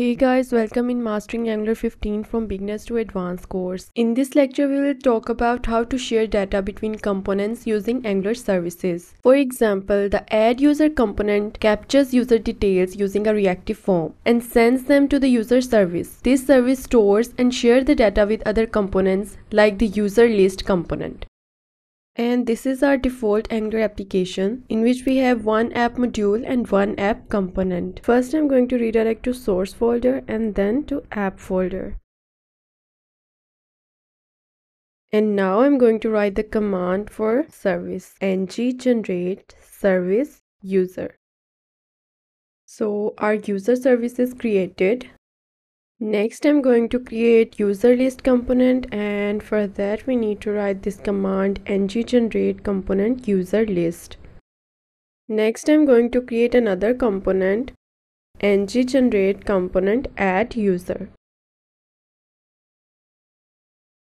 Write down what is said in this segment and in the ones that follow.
Hey guys, welcome in Mastering Angular 15 from Beginners to Advanced course. In this lecture, we will talk about how to share data between components using Angular services. For example, the add user component captures user details using a reactive form and sends them to the user service. This service stores and shares the data with other components like the user list component. And this is our default Angular application in which we have one app module and one app component. First I'm going to redirect to source folder and then to app folder. And now I'm going to write the command for service ng generate service user. So our user service is created Next, I'm going to create user list component and for that we need to write this command ng generate component user list. Next, I'm going to create another component ng generate component add user.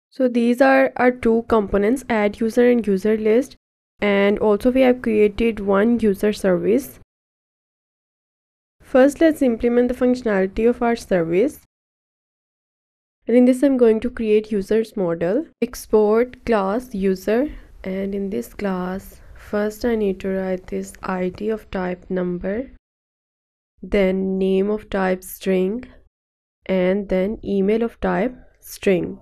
So these are our two components add user and user list and also we have created one user service. First, let's implement the functionality of our service and in this I'm going to create users model export class user. And in this class first I need to write this id of type number then name of type string and then email of type string.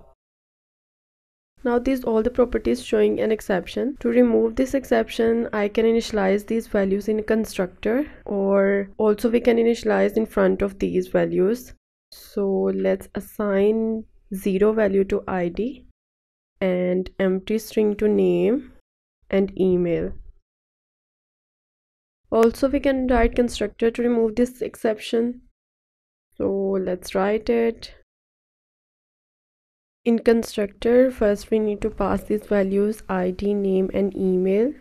Now these all the properties showing an exception. To remove this exception i can initialize these values in a constructor or also we can initialize in front of these values so let's assign 0 value to id and empty string to name and email. Also we can write constructor to remove this exception. So let's write it. In constructor first we need to pass these values id name and email.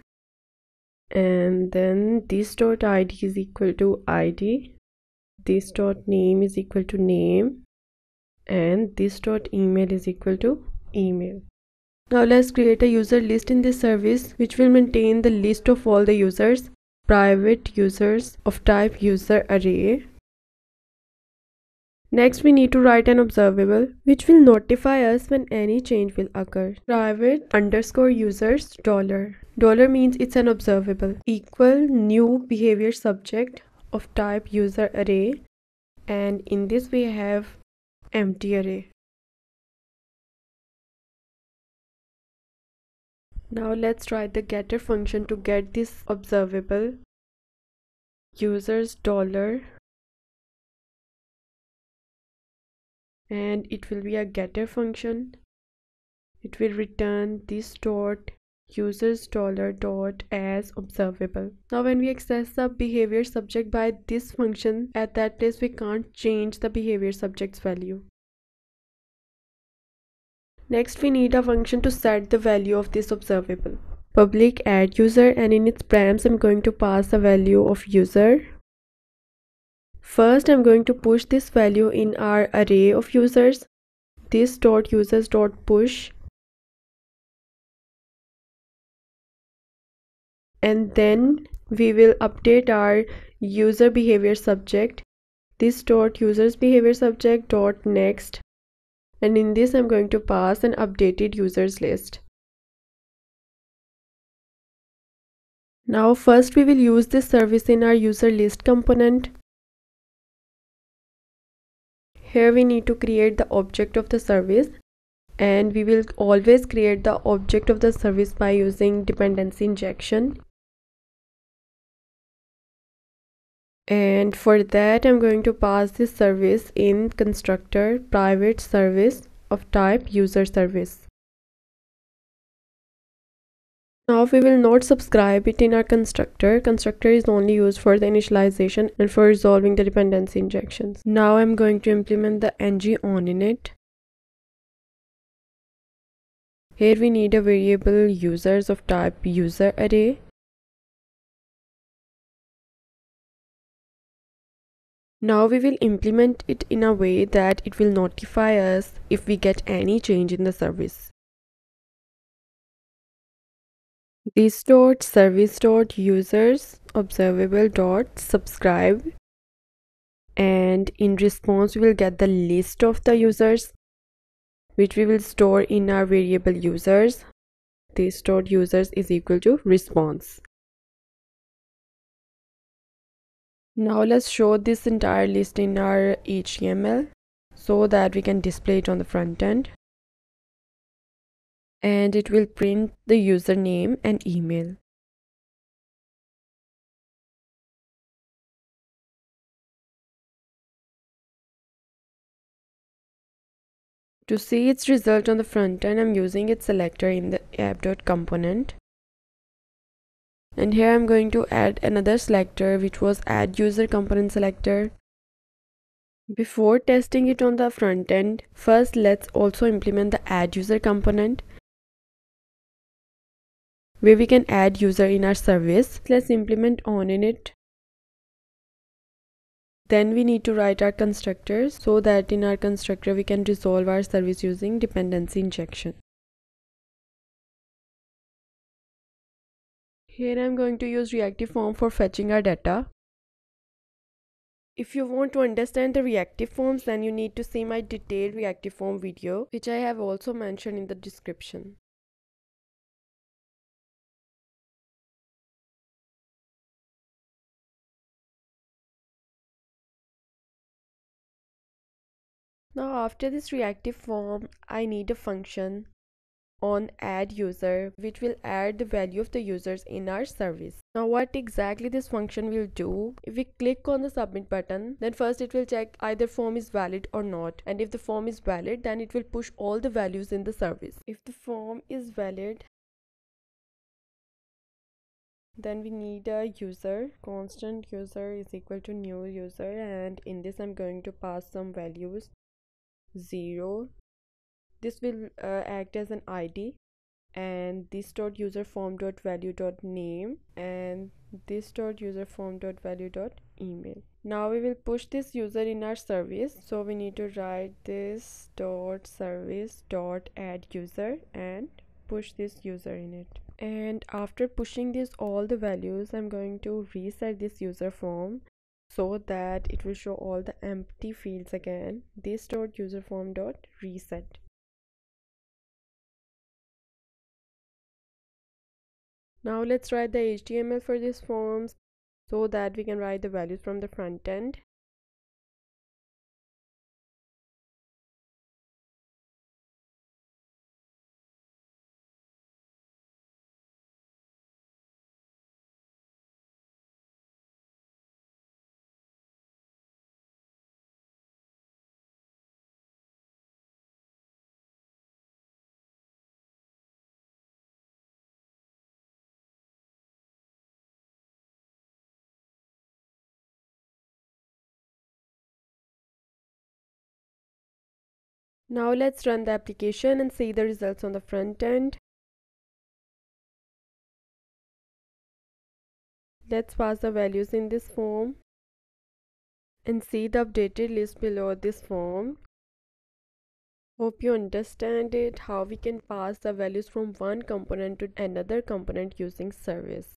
And then this dot id is equal to id this dot name is equal to name and this dot email is equal to email now let's create a user list in this service which will maintain the list of all the users private users of type user array Next, we need to write an observable which will notify us when any change will occur. Private underscore users dollar. Dollar means it's an observable. Equal new behavior subject of type user array and in this we have empty array. Now let's try the getter function to get this observable. Users dollar. And it will be a getter function. It will return this dot users dollar dot as observable. Now when we access the behavior subject by this function at that place we can't change the behavior subject's value. Next we need a function to set the value of this observable. Public add user and in its params i'm going to pass the value of user. First i'm going to push this value in our array of users. This dot users dot push and then we will update our user behavior subject. This dot users behavior subject dot next. And in this i'm going to pass an updated users list. Now first we will use this service in our user list component. Here we need to create the object of the service. And we will always create the object of the service by using dependency injection and for that I'm going to pass this service in constructor private service of type user service. Now we will not subscribe it in our constructor. Constructor is only used for the initialization and for resolving the dependency injections. Now I'm going to implement the ng on init. Here we need a variable users of type user array Now we will implement it in a way that it will notify us if we get any change in the service. This dot service dot users observable dot subscribe. And in response we will get the list of the users which we will store in our variable users. This stored users is equal to response now let's show this entire list in our html so that we can display it on the front end and it will print the username and email To see its result on the front end, I'm using its selector in the app.component. And here I'm going to add another selector which was add user component selector. Before testing it on the front end, first let's also implement the add user component where we can add user in our service. Let's implement on init then we need to write our constructors so that in our constructor we can resolve our service using dependency injection. Here I'm going to use reactive form for fetching our data. If you want to understand the reactive forms then you need to see my detailed reactive form video which I have also mentioned in the description. Now after this reactive form, I need a function on add user which will add the value of the users in our service. Now what exactly this function will do, if we click on the submit button then first it will check either form is valid or not. And if the form is valid then it will push all the values in the service. If the form is valid then we need a user. Constant user is equal to new user. And in this i'm going to pass some values. 0 this will uh, act as an id and this dot user form dot value dot name and this dot user form dot value dot email. Now we will push this user in our service. So we need to write this dot service dot add user and push this user in it. And after pushing this all the values i'm going to reset this user form so that it will show all the empty fields again. This dot user form dot reset now let's write the html for these forms so that we can write the values from the front end Now let's run the application and see the results on the front end. Let's pass the values in this form and see the updated list below this form. Hope you understand it how we can pass the values from one component to another component using service.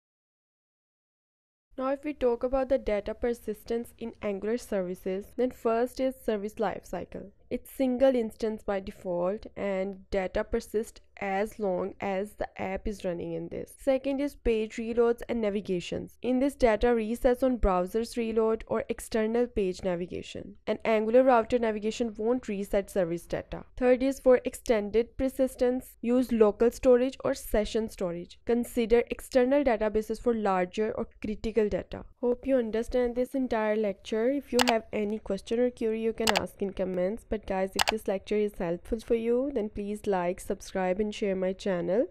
Now if we talk about the data persistence in Angular services, then first is service lifecycle. It's single instance by default and data persists as long as the app is running in this. Second is page reloads and navigations. In this data resets on browser's reload or external page navigation. An Angular router navigation won't reset service data. Third is for extended persistence, use local storage or session storage. Consider external databases for larger or critical data. Hope you understand this entire lecture. If you have any question or query, you can ask in comments. Guys, if this lecture is helpful for you, then please like, subscribe and share my channel.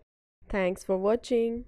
Thanks for watching.